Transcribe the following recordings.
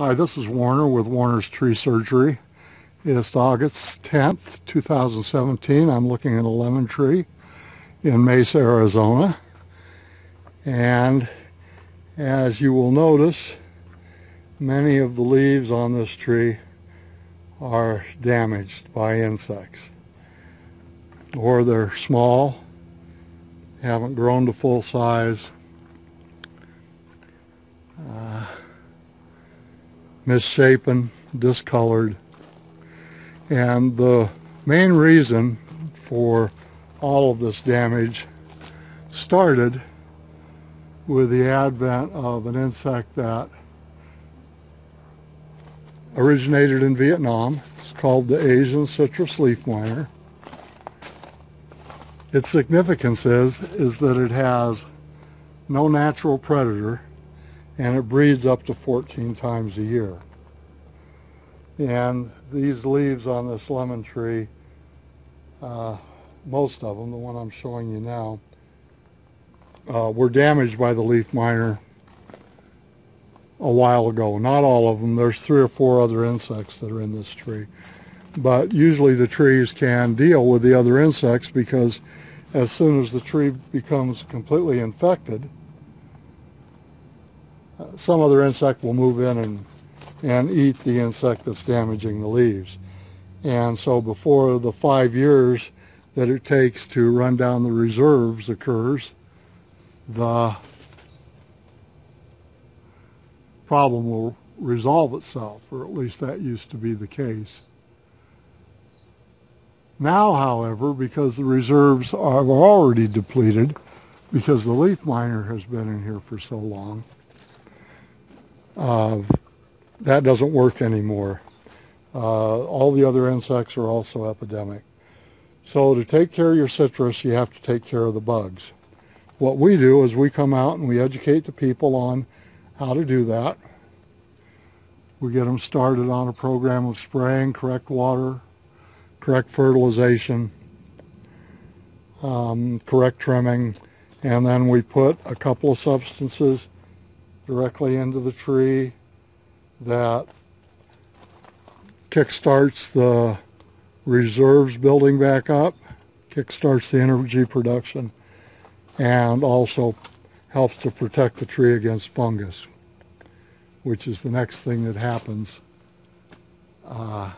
Hi, this is Warner with Warner's Tree Surgery. It's August 10th, 2017. I'm looking at a lemon tree in Mesa, Arizona. And as you will notice, many of the leaves on this tree are damaged by insects. Or they're small, haven't grown to full size, uh, misshapen, discolored. And the main reason for all of this damage started with the advent of an insect that originated in Vietnam. It's called the Asian citrus leaf miner. Its significance is, is that it has no natural predator and it breeds up to 14 times a year. And these leaves on this lemon tree, uh, most of them, the one I'm showing you now, uh, were damaged by the leaf miner a while ago. Not all of them. There's three or four other insects that are in this tree. But usually the trees can deal with the other insects because as soon as the tree becomes completely infected, some other insect will move in and, and eat the insect that's damaging the leaves. And so before the five years that it takes to run down the reserves occurs, the problem will resolve itself, or at least that used to be the case. Now, however, because the reserves are already depleted, because the leaf miner has been in here for so long, uh, that doesn't work anymore. Uh, all the other insects are also epidemic. So to take care of your citrus, you have to take care of the bugs. What we do is we come out and we educate the people on how to do that. We get them started on a program of spraying correct water, correct fertilization, um, correct trimming, and then we put a couple of substances directly into the tree that kickstarts the reserves building back up, kickstarts the energy production, and also helps to protect the tree against fungus, which is the next thing that happens uh,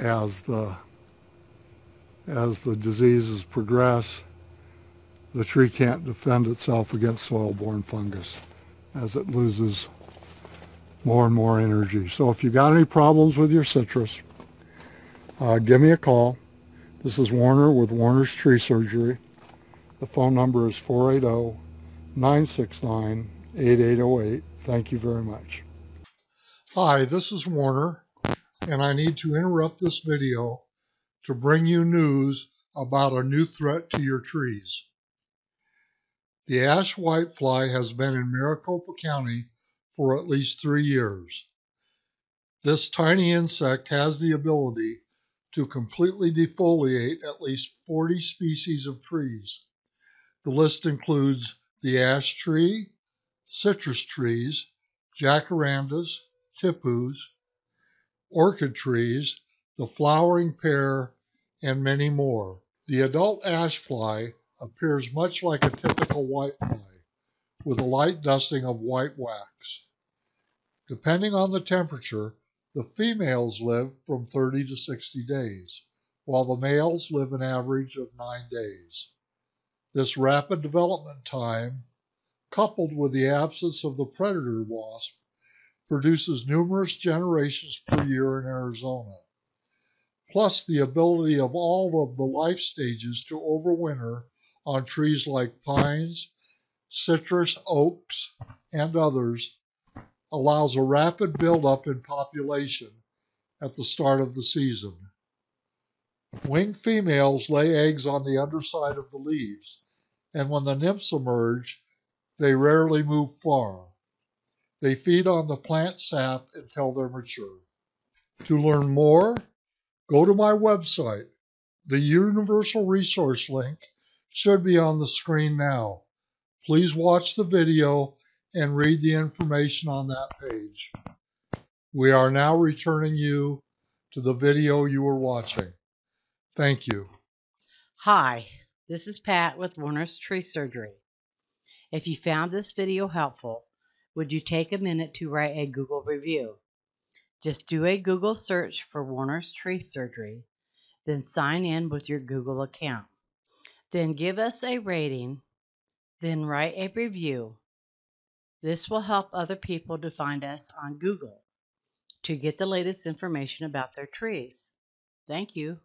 as the as the diseases progress the tree can't defend itself against soil-borne fungus as it loses more and more energy. So if you've got any problems with your citrus, uh, give me a call. This is Warner with Warner's Tree Surgery. The phone number is 480-969-8808. Thank you very much. Hi, this is Warner, and I need to interrupt this video to bring you news about a new threat to your trees. The ash whitefly has been in Maricopa County for at least three years. This tiny insect has the ability to completely defoliate at least 40 species of trees. The list includes the ash tree, citrus trees, jacarandas, tipus, orchid trees, the flowering pear, and many more. The adult ash fly appears much like a typical whitefly, with a light dusting of white wax. Depending on the temperature, the females live from 30 to 60 days, while the males live an average of 9 days. This rapid development time, coupled with the absence of the predator wasp, produces numerous generations per year in Arizona, plus the ability of all of the life stages to overwinter on trees like pines, citrus, oaks, and others allows a rapid buildup in population at the start of the season. Winged females lay eggs on the underside of the leaves, and when the nymphs emerge, they rarely move far. They feed on the plant sap until they're mature. To learn more, go to my website. The Universal Resource link should be on the screen now. Please watch the video and read the information on that page. We are now returning you to the video you were watching. Thank you. Hi, this is Pat with Warner's Tree Surgery. If you found this video helpful, would you take a minute to write a Google review? Just do a Google search for Warner's Tree Surgery, then sign in with your Google account. Then give us a rating, then write a review. This will help other people to find us on Google to get the latest information about their trees. Thank you.